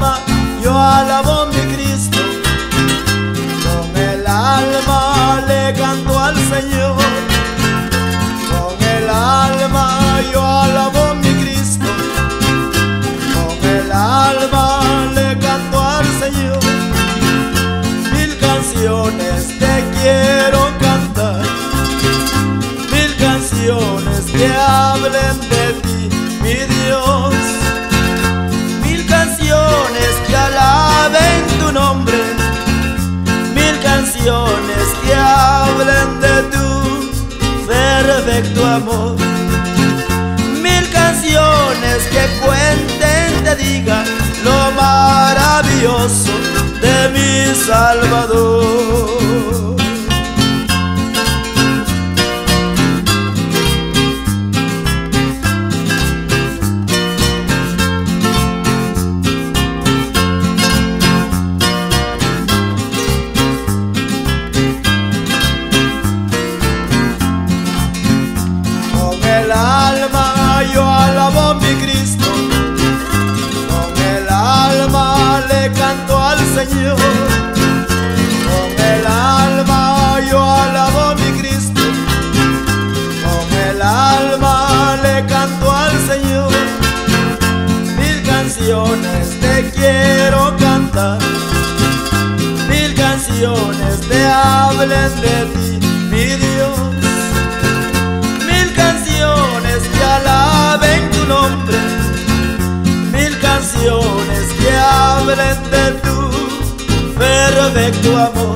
alabo mi Cristo, con el alma le canto al Señor, con el alma yo alabo mi Cristo, con el alma le canto al Señor, mil canciones te quiero cantar, mil canciones que hablen de perfecto amor, mil canciones que cuenten, te digan lo maravilloso de mi Salvador. Señor, con el alma yo alabo mi Cristo, con el alma le canto al Señor, mil canciones te quiero cantar, mil canciones te hablen de ti, mi Dios. Mil canciones que alaben tu nombre, mil canciones que hablen de tu perfecto amor,